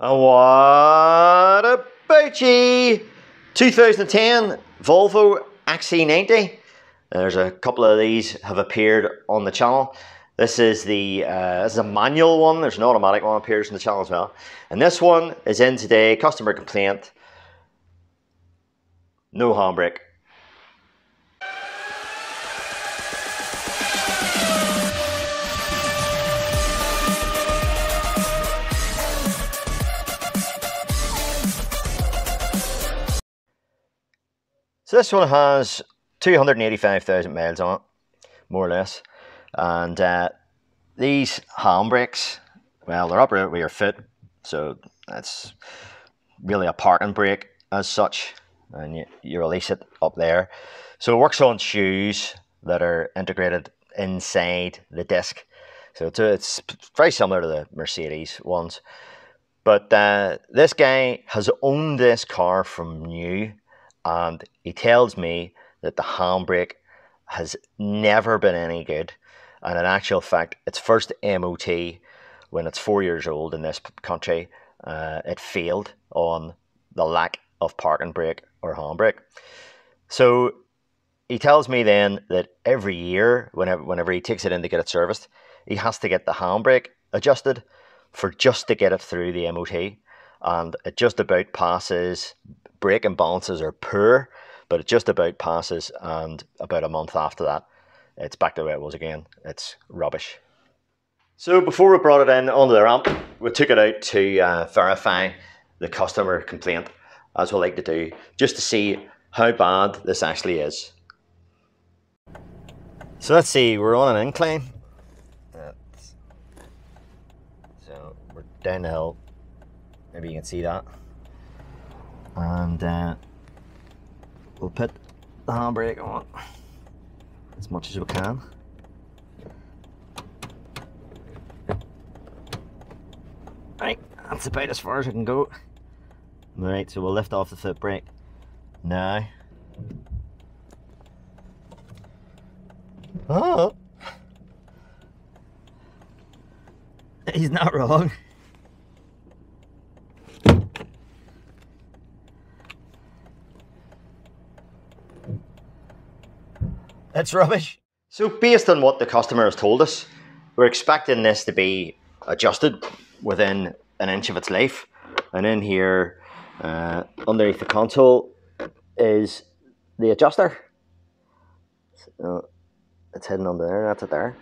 And what a ye? 2010 Volvo XC90. There's a couple of these have appeared on the channel. This is the uh, this is a manual one. There's an automatic one appears in the channel as well. And this one is in today. Customer complaint. No handbrake. So this one has 285,000 miles on it, more or less. And uh, these handbrakes, well, they're operated with your foot, so that's really a parking brake as such, and you, you release it up there. So it works on shoes that are integrated inside the disc. So it's, it's very similar to the Mercedes ones. But uh, this guy has owned this car from new, and he tells me that the handbrake has never been any good. And in actual fact, its first MOT, when it's four years old in this country, uh, it failed on the lack of parking brake or handbrake. So he tells me then that every year, whenever, whenever he takes it in to get it serviced, he has to get the handbrake adjusted for just to get it through the MOT. And it just about passes, brake and balances are poor, but it just about passes. And about a month after that, it's back to way it was again. It's rubbish. So before we brought it in onto the ramp, we took it out to uh, verify the customer complaint, as we like to do, just to see how bad this actually is. So let's see, we're on an incline. So we're down the hill. Maybe you can see that. And uh, we'll put the handbrake on as much as we can. Right, that's about as far as I can go. Right, so we'll lift off the foot brake now. Oh! He's not wrong. That's rubbish. So based on what the customer has told us, we're expecting this to be adjusted within an inch of its life. And in here, uh, underneath the console, is the adjuster. So it's hidden under there, that's it there.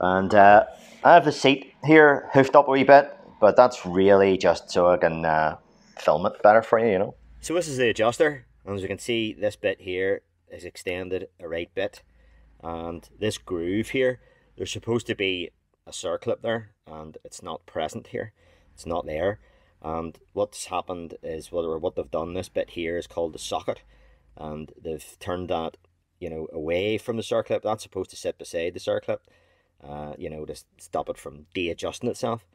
And uh, I have the seat here hoofed up a wee bit, but that's really just so I can uh, film it better for you, you know. So this is the adjuster. and As you can see, this bit here is extended a right bit. And this groove here, there's supposed to be a circlip there, and it's not present here. It's not there. And what's happened is, what, what they've done, this bit here is called the socket. And they've turned that, you know, away from the circlip. That's supposed to sit beside the circlip, uh, you know, to stop it from de-adjusting itself.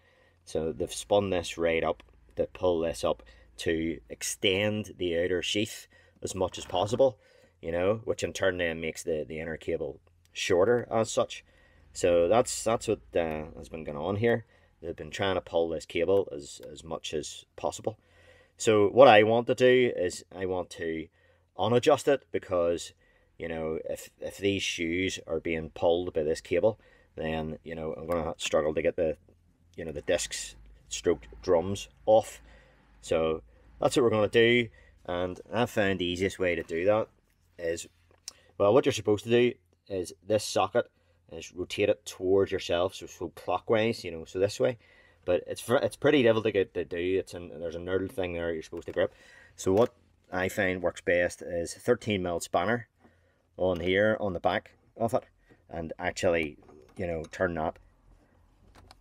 So they've spun this right up to pull this up to extend the outer sheath as much as possible you know, which in turn then makes the, the inner cable shorter as such. So that's that's what uh, has been going on here. They've been trying to pull this cable as, as much as possible. So what I want to do is I want to unadjust it because, you know, if, if these shoes are being pulled by this cable, then, you know, I'm going to struggle to get the, you know, the discs stroke drums off. So that's what we're going to do. And I found the easiest way to do that is, well, what you're supposed to do is this socket is rotate it towards yourself, so, so clockwise, you know, so this way. But it's it's pretty difficult to get to do. It's an, there's a knurled thing there you're supposed to grip. So what I find works best is 13 mil spanner on here on the back of it, and actually, you know, turn that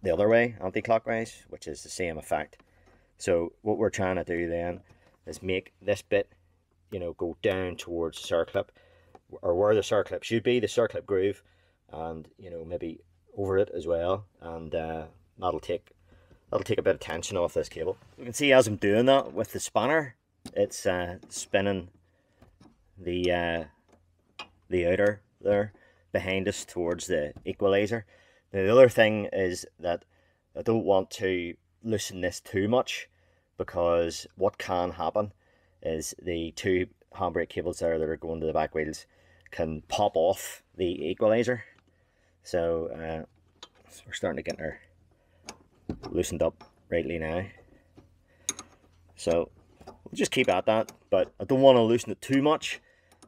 the other way, anti-clockwise, which is the same effect. So what we're trying to do then is make this bit you know, go down towards the circlip or where the circlip should be, the circlip groove, and you know, maybe over it as well, and uh, that'll take that'll take a bit of tension off this cable. You can see as I'm doing that with the spanner, it's uh, spinning the uh, the outer there behind us towards the equalizer. Now, the other thing is that I don't want to loosen this too much because what can happen is the two handbrake cables there that are going to the back wheels can pop off the equalizer. So, uh, we're starting to get her loosened up rightly now. So we'll just keep at that, but I don't want to loosen it too much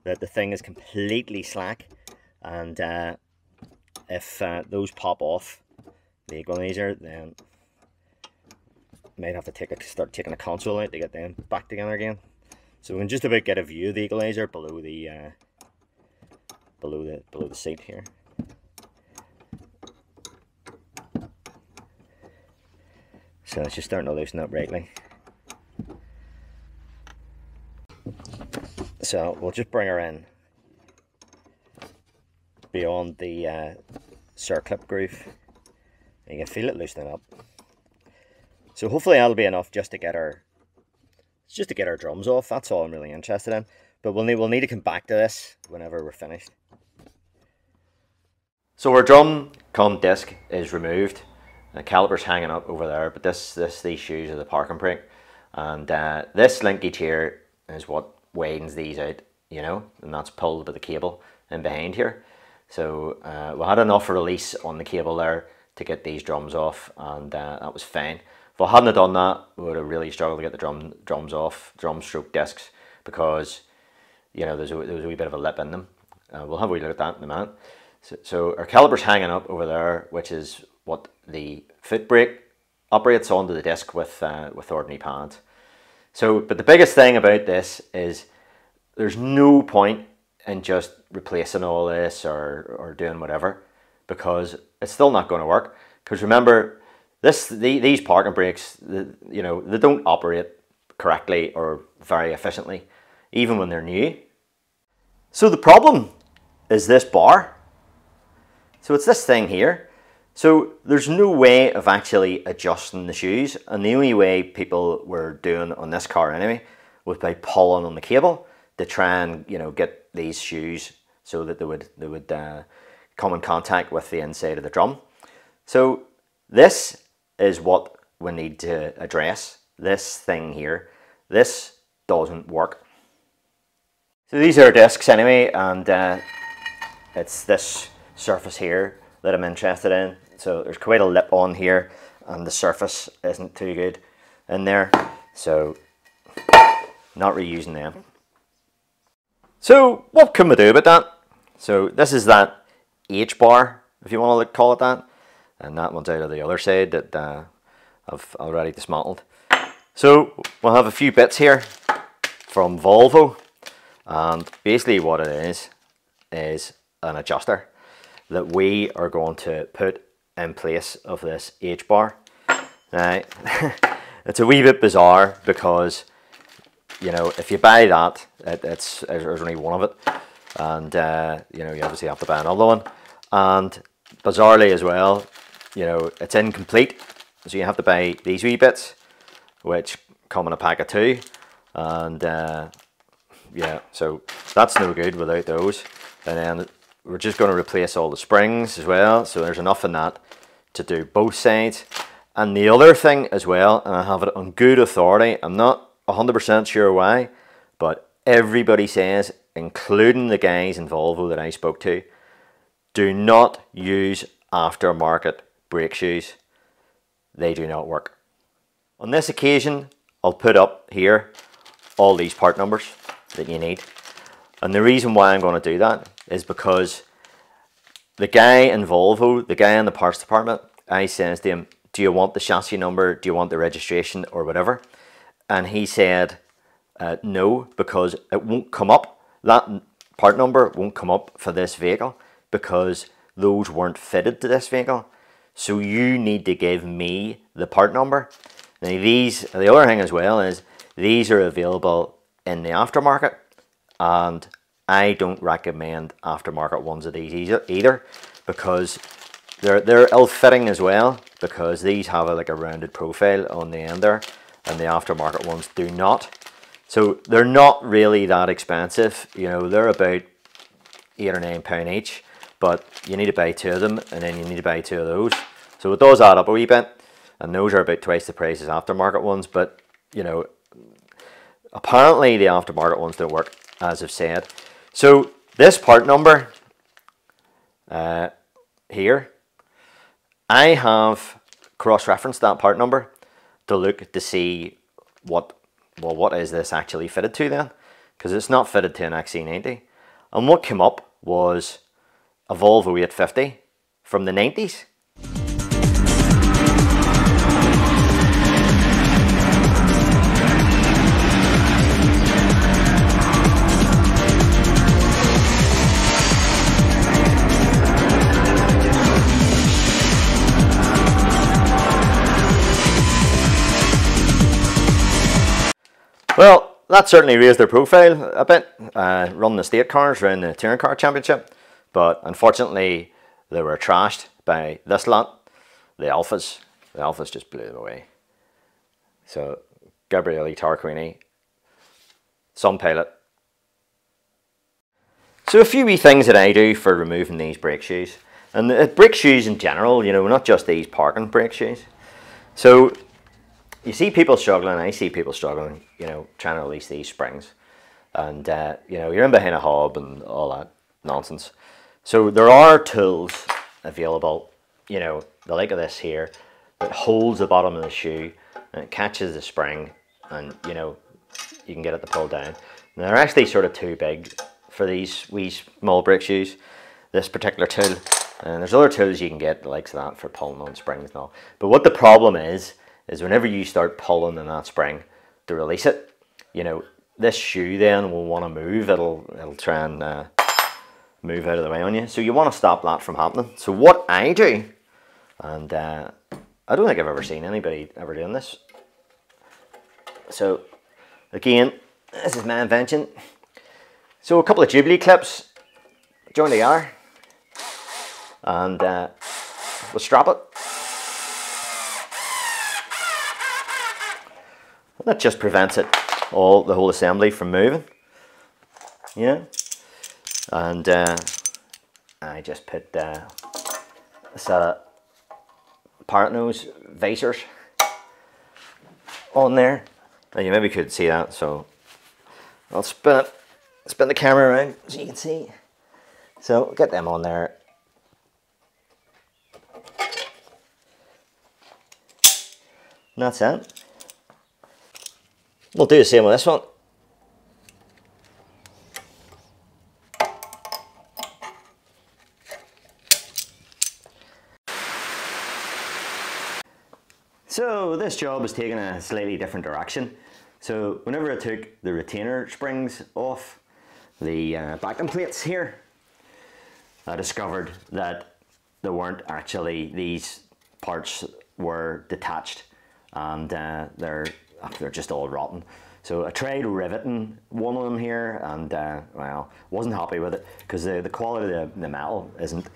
that the thing is completely slack and uh, if uh, those pop off the equalizer then might have to take a, start taking a console out to get them back together again. So we can just about get a view of the equalizer below the uh, below the below the seat here. So it's just starting to loosen up rightly. So we'll just bring her in beyond the uh, circlip groove. You can feel it loosening up. So hopefully that'll be enough just to get our just to get our drums off. That's all I'm really interested in. But we'll need we'll need to come back to this whenever we're finished. So our drum com disc is removed. The caliper's hanging up over there, but this this these shoes are the parking brake, and uh, this linkage here is what widens these out, you know, and that's pulled by the cable in behind here. So uh, we had enough release on the cable there to get these drums off, and uh, that was fine. I hadn't done that, we would have really struggled to get the drum drums off, drum stroke discs, because you know there's a, there's a wee bit of a lip in them. Uh, we'll have a wee look at that in a minute. So, so our caliper's hanging up over there, which is what the foot brake operates onto the disc with uh, with ordinary pads. So, but the biggest thing about this is there's no point in just replacing all this or, or doing whatever because it's still not going to work. Because remember, this the, these parking brakes, the, you know, they don't operate correctly or very efficiently, even when they're new. So the problem is this bar. So it's this thing here. So there's no way of actually adjusting the shoes, and the only way people were doing on this car anyway was by pulling on the cable to try and you know get these shoes so that they would they would uh, come in contact with the inside of the drum. So this is what we need to address. This thing here, this doesn't work. So these are discs anyway, and uh, it's this surface here that I'm interested in. So there's quite a lip on here, and the surface isn't too good in there. So not reusing them. So what can we do about that? So this is that H bar, if you want to call it that and that one's out of the other side that uh, I've already dismantled. So we'll have a few bits here from Volvo and basically what it is is an adjuster that we are going to put in place of this H-bar. Now it's a wee bit bizarre because you know if you buy that it, it's there's only one of it and uh, you know you obviously have to buy another one and bizarrely as well you know, it's incomplete. So you have to buy these wee bits, which come in a pack of two. And uh, yeah, so that's no good without those. And then we're just going to replace all the springs as well. So there's enough in that to do both sides. And the other thing as well, and I have it on good authority, I'm not 100% sure why, but everybody says, including the guys in Volvo that I spoke to, do not use aftermarket brake shoes, they do not work. On this occasion, I'll put up here all these part numbers that you need. And the reason why I'm going to do that is because the guy in Volvo, the guy in the parts department, I says to him, do you want the chassis number, do you want the registration or whatever? And he said, uh, no, because it won't come up. That part number won't come up for this vehicle because those weren't fitted to this vehicle. So you need to give me the part number. Now these, the other thing as well is these are available in the aftermarket and I don't recommend aftermarket ones of these either because they're, they're ill-fitting as well because these have a, like a rounded profile on the end there and the aftermarket ones do not. So they're not really that expensive. You know, they're about eight or nine pound each, but you need to buy two of them and then you need to buy two of those. So it does add up a wee bit. and those are about twice the price as aftermarket ones. But you know, apparently the aftermarket ones don't work as I've said. So this part number uh, here, I have cross-referenced that part number to look to see what well what is this actually fitted to then because it's not fitted to an XC90 and what came up was a Volvo 850 from the 90s Well, that certainly raised their profile a bit, uh, running the state cars around the touring car championship. But unfortunately, they were trashed by this lot, the Alfas. The Alfas just blew them away. So, Gabriele Tarquini, some pilot. So a few wee things that I do for removing these brake shoes. And the brake shoes in general, you know, not just these parking brake shoes. So you see people struggling, I see people struggling, you know, trying to release these springs. And, uh, you know, you're in behind a hub and all that nonsense. So there are tools available, you know, the like of this here, that holds the bottom of the shoe and it catches the spring and, you know, you can get it to pull down. And they're actually sort of too big for these wee small brick shoes, this particular tool. And there's other tools you can get the likes of that for pulling on springs and all. But what the problem is, is whenever you start pulling on that spring to release it, you know, this shoe then will want to move. It'll, it'll try and uh, move out of the way on you. So you want to stop that from happening. So what I do, and uh, I don't think I've ever seen anybody ever doing this. So again, this is my invention. So a couple of Jubilee clips join the together and uh, we'll strap it That just prevents it all the whole assembly from moving. Yeah. And uh, I just put uh, a set of part nose visors on there. And you maybe could see that, so I'll spin it, spin the camera around so you can see. So get them on there. And that's it. We'll do the same with this one. So this job is taking a slightly different direction. So whenever I took the retainer springs off the uh, backing plates here, I discovered that there weren't actually, these parts were detached and uh, they're they're just all rotten. So I tried riveting one of them here and uh, well, wasn't happy with it because the, the quality of the, the metal isn't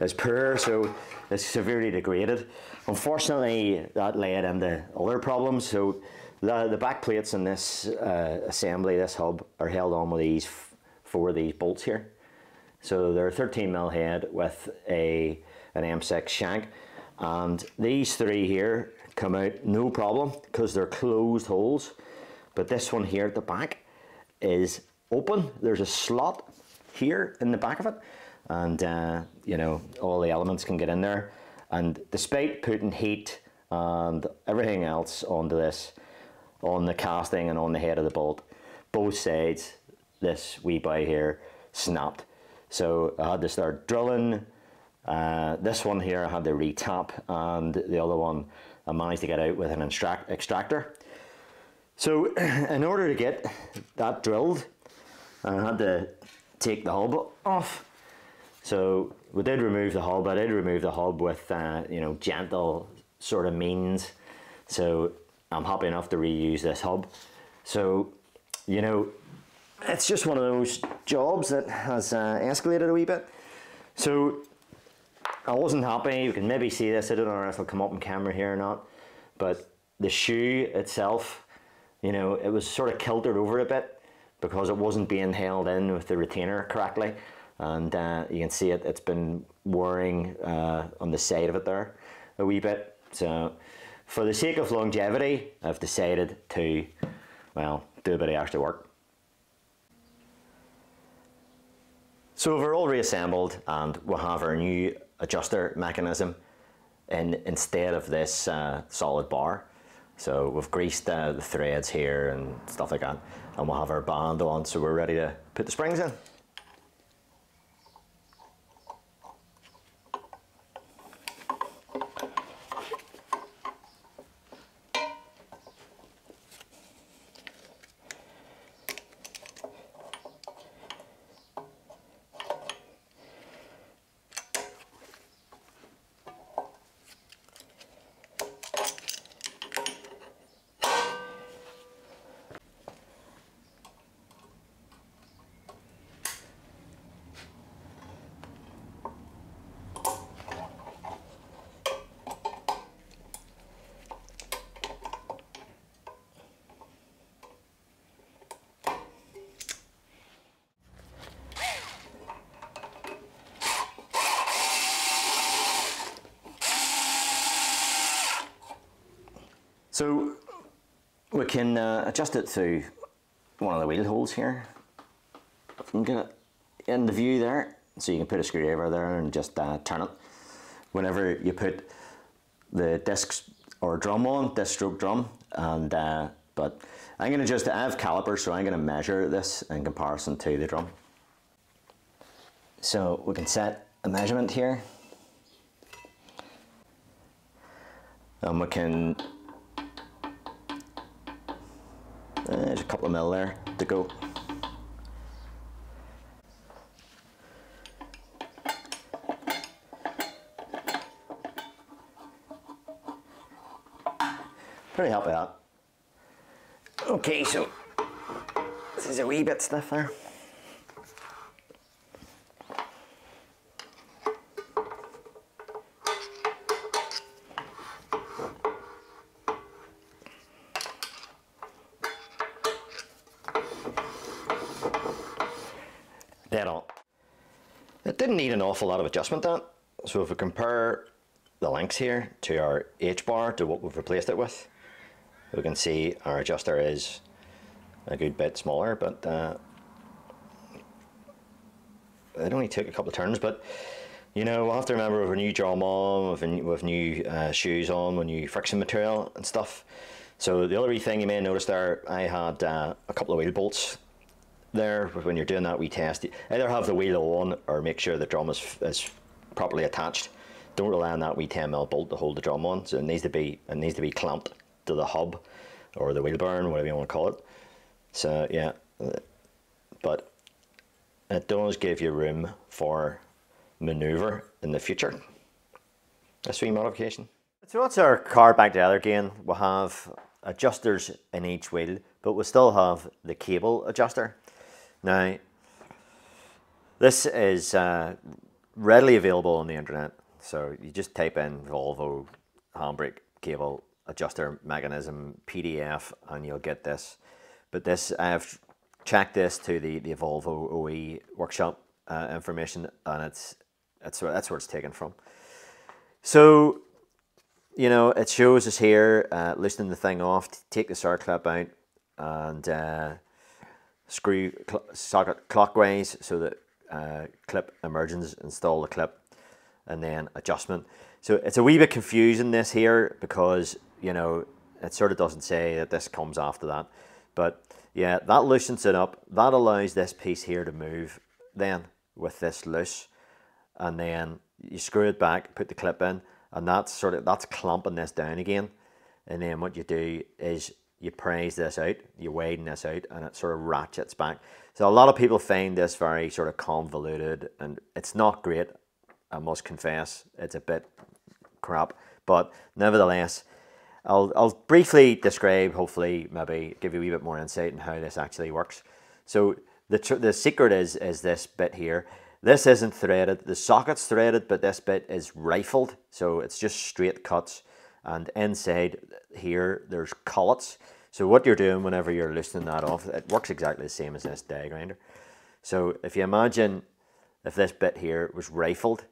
as poor, so it's severely degraded. Unfortunately, that led into other problems. So the, the back plates in this uh, assembly, this hub, are held on with these four these bolts here. So they're 13 mil head with a an M6 shank, and these three here come out no problem because they're closed holes. But this one here at the back is open. There's a slot here in the back of it. And, uh, you know, all the elements can get in there. And despite putting heat and everything else onto this, on the casting and on the head of the bolt, both sides, this wee boy here, snapped. So I had to start drilling. Uh, this one here I had to retap and the other one I managed to get out with an extractor. So in order to get that drilled, I had to take the hub off. So we did remove the hub. I did remove the hub with uh, you know gentle sort of means. So I'm happy enough to reuse this hub. So you know it's just one of those jobs that has uh, escalated a wee bit. So I wasn't happy. You can maybe see this. I don't know if it'll come up on camera here or not. But the shoe itself, you know, it was sort of kiltered over a bit because it wasn't being held in with the retainer correctly. And uh, you can see it, it's been wearing uh, on the side of it there a wee bit. So for the sake of longevity, I've decided to, well, do a bit of extra work. So we're all reassembled and we'll have our new adjuster mechanism in, instead of this uh, solid bar. So we've greased uh, the threads here and stuff like that and we'll have our band on so we're ready to put the springs in. So we can uh, adjust it to one of the wheel holes here. I'm gonna end the view there, so you can put a screwdriver there and just uh, turn it. Whenever you put the discs or drum on, disc stroke drum, and uh, but I'm going to just, I have calipers, so I'm going to measure this in comparison to the drum. So we can set a measurement here. And we can Eh, there's a couple of mil there to go. Pretty happy with that. Okay, so this is a wee bit stiff there. Awful lot of adjustment that. So if we compare the links here to our H-bar to what we've replaced it with, we can see our adjuster is a good bit smaller, but uh, it only took a couple of turns, but you know, we'll have to remember with a new drum on, with, with new uh, shoes on, with new friction material and stuff. So the other thing you may notice there, I had uh, a couple of wheel bolts there when you're doing that wee test. Either have the wheel on or make sure the drum is, is properly attached. Don't rely on that wee 10 mil bolt to hold the drum on. So it needs to be it needs to be clamped to the hub or the wheel bearing, whatever you want to call it. So yeah, but it does give you room for manoeuvre in the future. A sweet modification. So once our car back together again, we'll have adjusters in each wheel, but we'll still have the cable adjuster. Now, this is uh, readily available on the internet. So you just type in Volvo handbrake cable adjuster mechanism PDF and you'll get this. But this, I've checked this to the, the Volvo OE workshop uh, information and it's, it's, that's where it's taken from. So, you know, it shows us here, uh, loosening the thing off, take the circlip out and uh, screw cl socket clockwise so that uh, clip emergence, install the clip, and then adjustment. So it's a wee bit confusing this here because, you know, it sort of doesn't say that this comes after that. But yeah, that loosens it up. That allows this piece here to move then with this loose. And then you screw it back, put the clip in, and that's sort of, that's clamping this down again. And then what you do is you praise this out, you widen this out, and it sort of ratchets back. So a lot of people find this very sort of convoluted, and it's not great. I must confess, it's a bit crap, but nevertheless, I'll, I'll briefly describe, hopefully, maybe give you a wee bit more insight in how this actually works. So the, the secret is, is this bit here. This isn't threaded. The socket's threaded, but this bit is rifled. So it's just straight cuts and inside here there's collets. So what you're doing whenever you're loosening that off, it works exactly the same as this die grinder. So if you imagine if this bit here was rifled,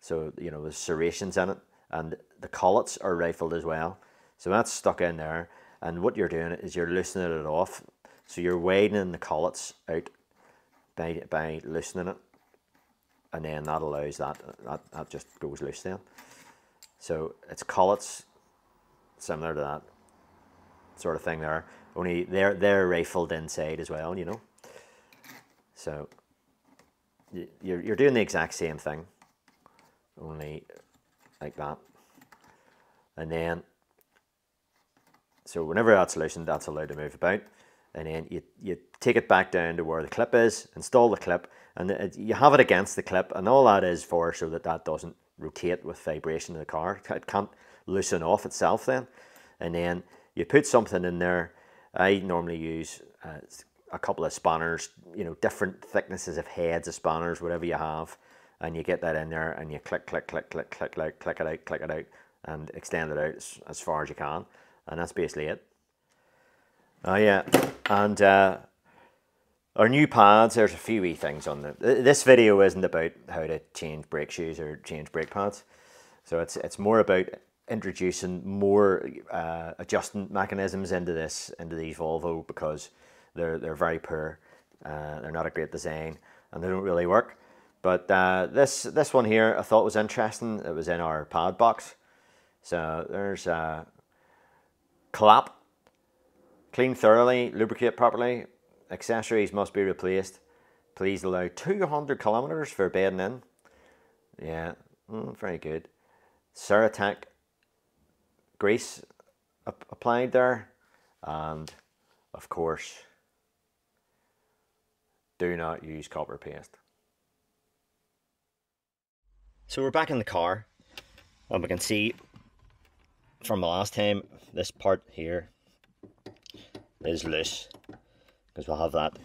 so you know there's serrations in it, and the collets are rifled as well. So that's stuck in there. And what you're doing is you're loosening it off. So you're widening the collets out by, by loosening it. And then that allows that, that, that just goes loose then. So it's collets similar to that sort of thing there. Only they're, they're rifled inside as well, you know. So you're, you're doing the exact same thing, only like that. And then, so whenever that's loosened, that's allowed to move about. And then you, you take it back down to where the clip is, install the clip, and it, you have it against the clip. And all that is for so that that doesn't rotate with vibration in the car. It can't loosen off itself then. And then you put something in there. I normally use uh, a couple of spanners, you know, different thicknesses of heads of spanners, whatever you have, and you get that in there and you click, click, click, click, click, click, click it out, click it out, and extend it out as, far as you can, and that's basically it. Oh yeah, and uh, our new pads, there's a few wee things on them. This video isn't about how to change brake shoes or change brake pads, so it's it's more about introducing more uh, adjustment mechanisms into this into these Volvo because they're, they're very poor. Uh, they're not a great design and they don't really work. But uh, this, this one here I thought was interesting. It was in our pad box. So there's a clap, clean thoroughly, lubricate properly, accessories must be replaced. Please allow 200 kilometers for bedding in. Yeah, mm, very good. Ceratec grease applied there. And of course, do not use copper paste. So we're back in the car and we can see from the last time this part here is loose because we'll have that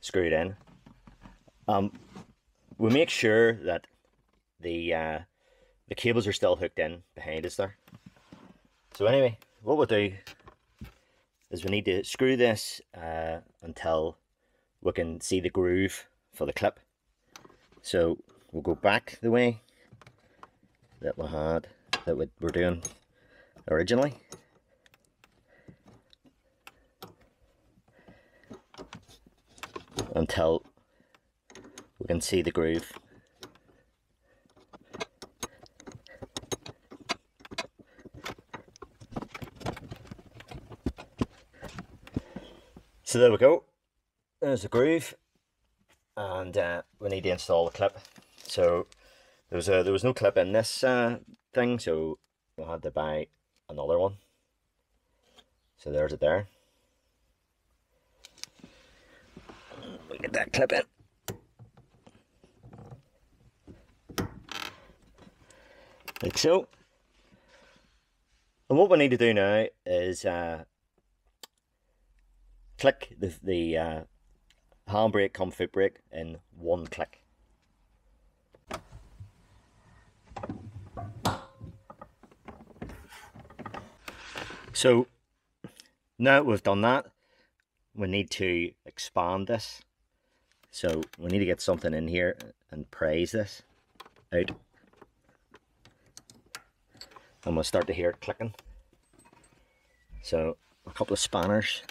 screwed in. Um, we make sure that the uh, the cables are still hooked in behind us there. So anyway, what we'll do is we need to screw this uh, until we can see the groove for the clip. So we'll go back the way that we had, that we were doing originally. Until we can see the groove. So there we go. There's the groove. And uh, we need to install the clip. So there was a, there was no clip in this uh, thing so we had to buy another one. So there's it there. We get that clip in. Like so. And what we need to do now is uh, click the, the uh, come foot brake in one click. So now we've done that, we need to expand this. So we need to get something in here and prise this out. And we'll start to hear it clicking. So a couple of spanners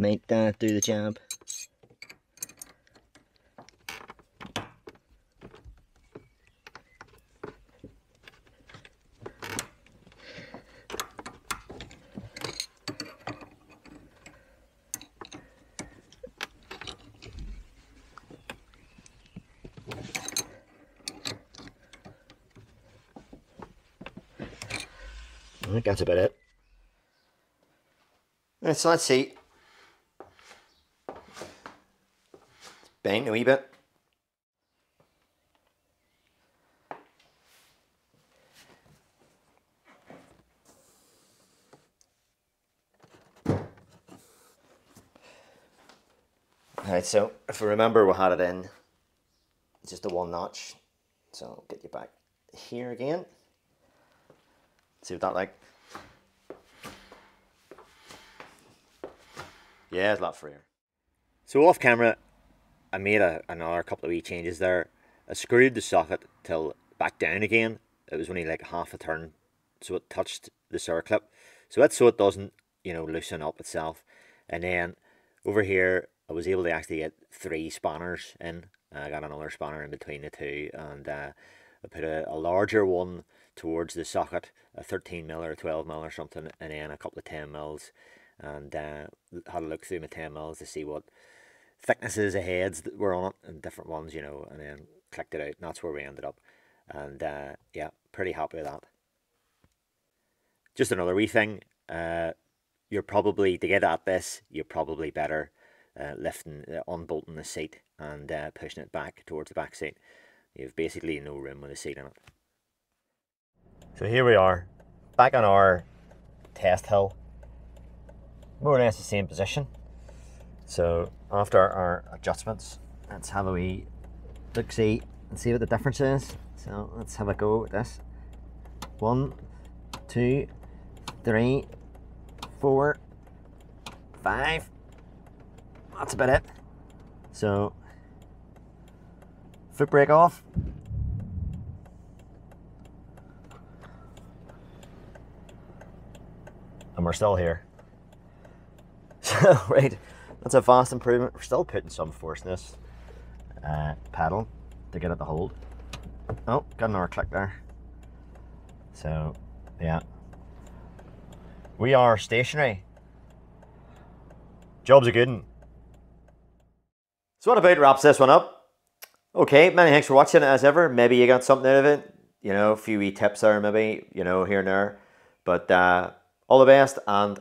make that do the job. I think that's about it. So let's see. Bent a wee bit. Alright, so if we remember we had it in just a one notch. So I'll get you back here again. See what that like. Yeah, it's a lot freer. So off camera, I made a, another couple of wee changes there. I screwed the socket till back down again it was only like half a turn, so it touched the circlip. So that's so it doesn't, you know, loosen up itself. And then over here, I was able to actually get three spanners in. I got another spanner in between the two, and uh, I put a, a larger one towards the socket, a 13 mil or a 12 mil or something, and then a couple of 10 mils, and uh, had a look through my 10 mils to see what thicknesses of heads that were on it and different ones, you know, and then clicked it out, and that's where we ended up. And uh, yeah, pretty happy with that. Just another wee thing, uh, you're probably, to get at this, you're probably better uh, lifting, uh, unbolting the seat and uh, pushing it back towards the back seat. You've basically no room with a seat in it. So here we are, back on our test hill, more or less the same position. So after our adjustments, let's have a wee look see and see what the difference is. So let's have a go with this. One, two, three, four, five. That's about it. So foot brake off. And we're still here. So, right, that's a vast improvement. We're still putting some force in this uh, pedal to get it to hold. Oh, got another click there. So, yeah. We are stationary. Job's a good one. So what about wraps this one up? Okay, many thanks for watching as ever. Maybe you got something out of it. You know, a few wee tips there maybe, you know, here and there. But uh, all the best and